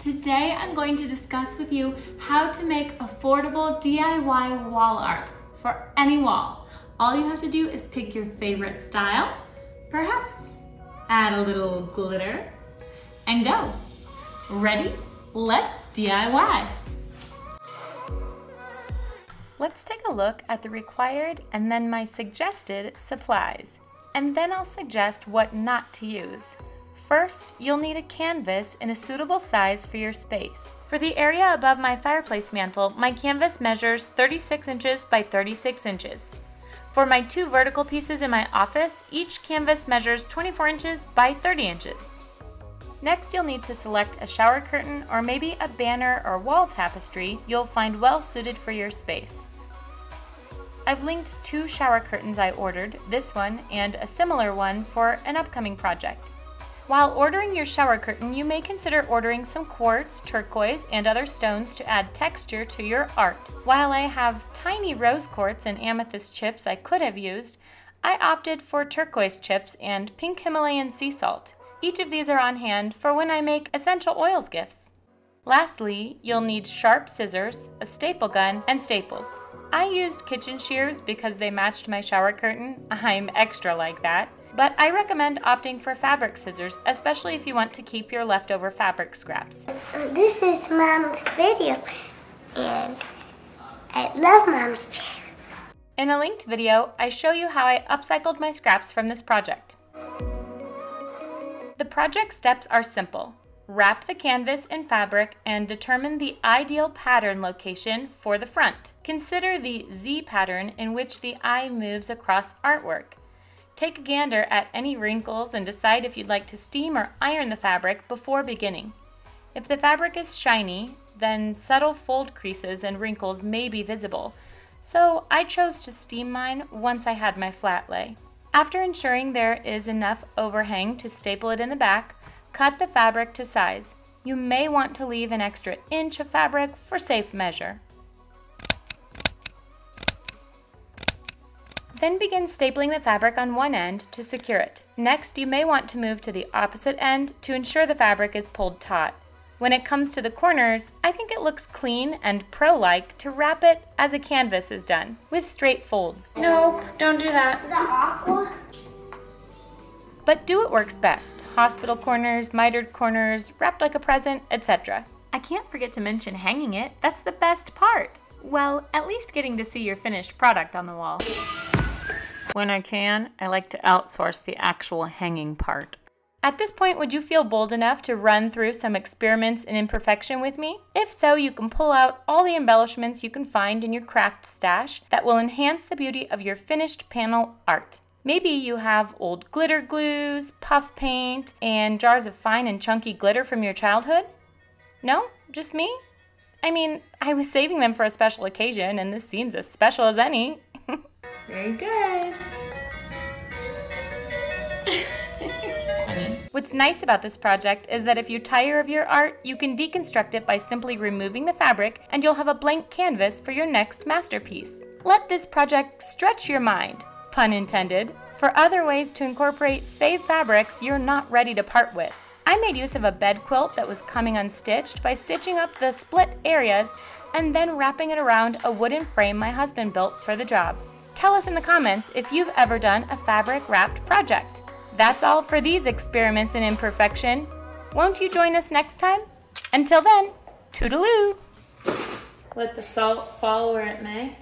Today I'm going to discuss with you how to make affordable DIY wall art for any wall. All you have to do is pick your favorite style, perhaps add a little glitter, and go. Ready? Let's DIY! Let's take a look at the required and then my suggested supplies, and then I'll suggest what not to use. First, you'll need a canvas in a suitable size for your space. For the area above my fireplace mantle, my canvas measures 36 inches by 36 inches. For my two vertical pieces in my office, each canvas measures 24 inches by 30 inches. Next, you'll need to select a shower curtain or maybe a banner or wall tapestry you'll find well suited for your space. I've linked two shower curtains I ordered, this one and a similar one for an upcoming project. While ordering your shower curtain, you may consider ordering some quartz, turquoise, and other stones to add texture to your art. While I have tiny rose quartz and amethyst chips I could have used, I opted for turquoise chips and pink Himalayan sea salt. Each of these are on hand for when I make essential oils gifts. Lastly, you'll need sharp scissors, a staple gun, and staples. I used kitchen shears because they matched my shower curtain. I'm extra like that. But I recommend opting for fabric scissors, especially if you want to keep your leftover fabric scraps. This is Mom's video, and I love Mom's channel. In a linked video, I show you how I upcycled my scraps from this project. The project steps are simple. Wrap the canvas in fabric and determine the ideal pattern location for the front. Consider the Z pattern in which the eye moves across artwork. Take a gander at any wrinkles and decide if you'd like to steam or iron the fabric before beginning. If the fabric is shiny, then subtle fold creases and wrinkles may be visible, so I chose to steam mine once I had my flat lay. After ensuring there is enough overhang to staple it in the back, cut the fabric to size. You may want to leave an extra inch of fabric for safe measure. Then begin stapling the fabric on one end to secure it. Next, you may want to move to the opposite end to ensure the fabric is pulled taut. When it comes to the corners, I think it looks clean and pro-like to wrap it as a canvas is done, with straight folds. No, don't do that. The aqua? But do what works best. Hospital corners, mitered corners, wrapped like a present, etc. I can't forget to mention hanging it. That's the best part. Well, at least getting to see your finished product on the wall. When I can, I like to outsource the actual hanging part. At this point, would you feel bold enough to run through some experiments in imperfection with me? If so, you can pull out all the embellishments you can find in your craft stash that will enhance the beauty of your finished panel art. Maybe you have old glitter glues, puff paint, and jars of fine and chunky glitter from your childhood? No? Just me? I mean, I was saving them for a special occasion, and this seems as special as any. Very good. What's nice about this project is that if you tire of your art, you can deconstruct it by simply removing the fabric and you'll have a blank canvas for your next masterpiece. Let this project stretch your mind, pun intended, for other ways to incorporate fave fabrics you're not ready to part with. I made use of a bed quilt that was coming unstitched by stitching up the split areas and then wrapping it around a wooden frame my husband built for the job. Tell us in the comments if you've ever done a fabric wrapped project. That's all for these experiments in imperfection. Won't you join us next time? Until then, toodaloo! Let the salt fall where it may.